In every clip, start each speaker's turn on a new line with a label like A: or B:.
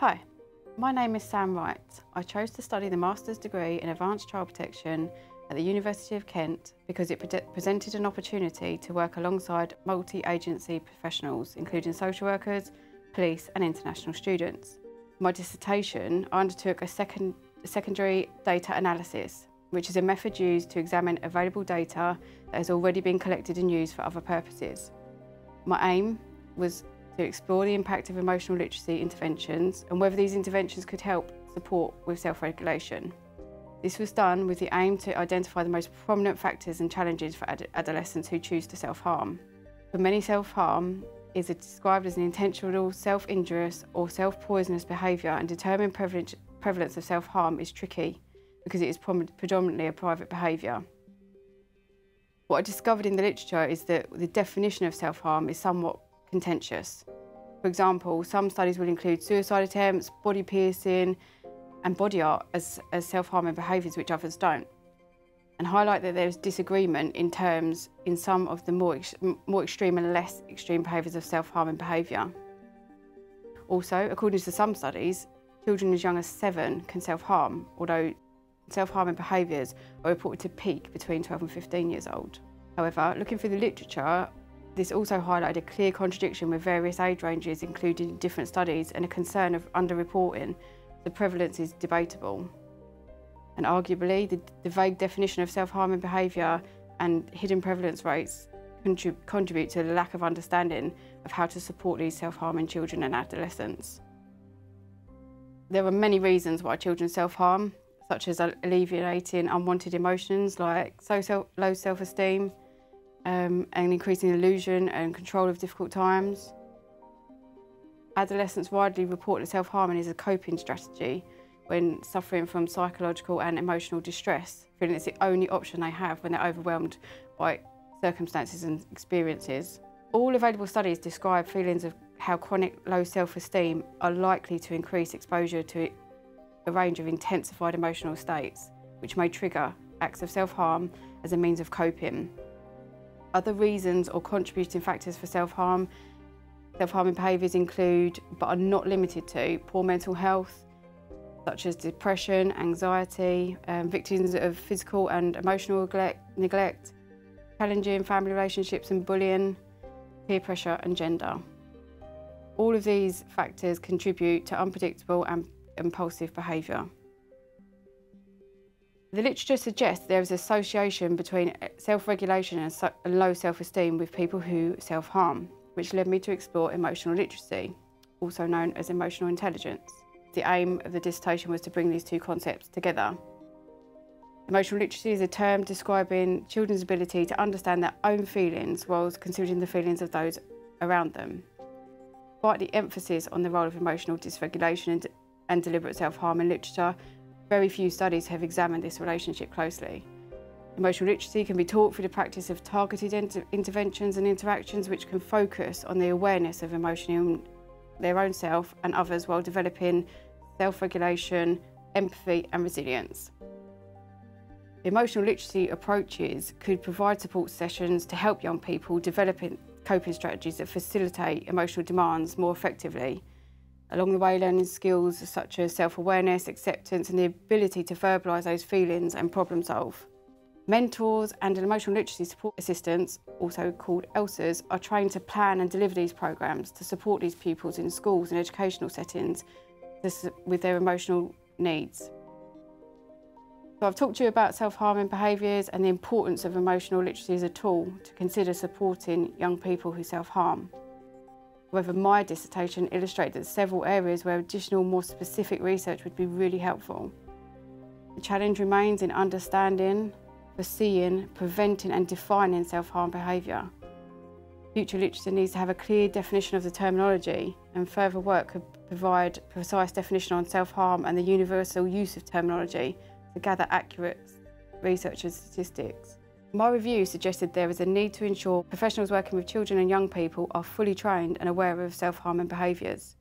A: Hi, my name is Sam Wright. I chose to study the Master's degree in Advanced Child Protection at the University of Kent because it pre presented an opportunity to work alongside multi-agency professionals, including social workers, police and international students. My dissertation, I undertook a second, secondary data analysis, which is a method used to examine available data that has already been collected and used for other purposes. My aim was to explore the impact of emotional literacy interventions and whether these interventions could help support with self-regulation. This was done with the aim to identify the most prominent factors and challenges for ad adolescents who choose to self-harm. For many self-harm is described as an intentional self-injurious or self-poisonous behaviour and determining prevalence of self-harm is tricky because it is predominantly a private behaviour. What I discovered in the literature is that the definition of self-harm is somewhat contentious. For example, some studies will include suicide attempts, body piercing, and body art as, as self-harming behaviours which others don't and highlight that there is disagreement in terms in some of the more, ex more extreme and less extreme behaviours of self-harming behaviour. Also, according to some studies, children as young as seven can self-harm, although self-harming behaviours are reported to peak between 12 and 15 years old. However, looking through the literature, this also highlighted a clear contradiction with various age ranges included in different studies and a concern of underreporting the prevalence is debatable. And arguably, the, the vague definition of self-harming behaviour and hidden prevalence rates contrib contribute to the lack of understanding of how to support these self-harming children and adolescents. There are many reasons why children self-harm, such as alleviating unwanted emotions like so, low self-esteem um, and increasing illusion and control of difficult times, Adolescents widely report that self-harming is a coping strategy when suffering from psychological and emotional distress, feeling it's the only option they have when they're overwhelmed by circumstances and experiences. All available studies describe feelings of how chronic low self-esteem are likely to increase exposure to a range of intensified emotional states, which may trigger acts of self-harm as a means of coping. Other reasons or contributing factors for self-harm Self-harming behaviours include, but are not limited to, poor mental health, such as depression, anxiety, um, victims of physical and emotional neglect, neglect, challenging family relationships and bullying, peer pressure and gender. All of these factors contribute to unpredictable and impulsive behaviour. The literature suggests there is an association between self-regulation and low self-esteem with people who self-harm which led me to explore emotional literacy, also known as emotional intelligence. The aim of the dissertation was to bring these two concepts together. Emotional literacy is a term describing children's ability to understand their own feelings whilst considering the feelings of those around them. Despite the emphasis on the role of emotional dysregulation and, and deliberate self-harm in literature, very few studies have examined this relationship closely. Emotional literacy can be taught through the practice of targeted inter interventions and interactions which can focus on the awareness of emotion in their own self and others while developing self-regulation, empathy and resilience. Emotional literacy approaches could provide support sessions to help young people develop coping strategies that facilitate emotional demands more effectively. Along the way, learning skills such as self-awareness, acceptance and the ability to verbalise those feelings and problem solve. Mentors and an emotional literacy support assistants, also called ELSAs, are trained to plan and deliver these programs to support these pupils in schools and educational settings with their emotional needs. So I've talked to you about self-harming behaviours and the importance of emotional literacy as a tool to consider supporting young people who self-harm. However, my dissertation illustrated several areas where additional, more specific research would be really helpful. The challenge remains in understanding foreseeing, preventing and defining self-harm behaviour. Future literature needs to have a clear definition of the terminology and further work could provide precise definition on self-harm and the universal use of terminology to gather accurate research and statistics. My review suggested there is a need to ensure professionals working with children and young people are fully trained and aware of self-harming behaviours.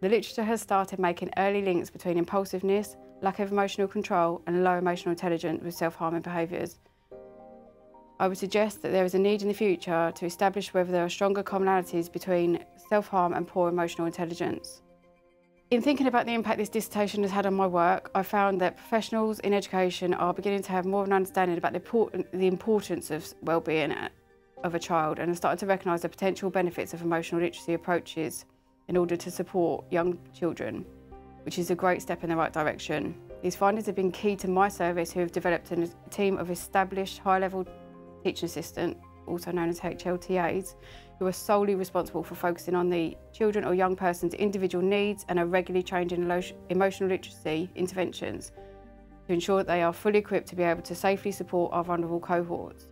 A: The literature has started making early links between impulsiveness, lack of emotional control and low emotional intelligence with self-harming behaviours. I would suggest that there is a need in the future to establish whether there are stronger commonalities between self-harm and poor emotional intelligence. In thinking about the impact this dissertation has had on my work, I found that professionals in education are beginning to have more of an understanding about the, importance of well-being uh, of a child and are starting to recognise the potential benefits of emotional literacy approaches in order to support young children, which is a great step in the right direction. These findings have been key to my service who have developed a team of established high-level teaching assistant, also known as HLTAs, who are solely responsible for focusing on the children or young person's individual needs and are regularly trained in emotional literacy interventions to ensure that they are fully equipped to be able to safely support our vulnerable cohorts.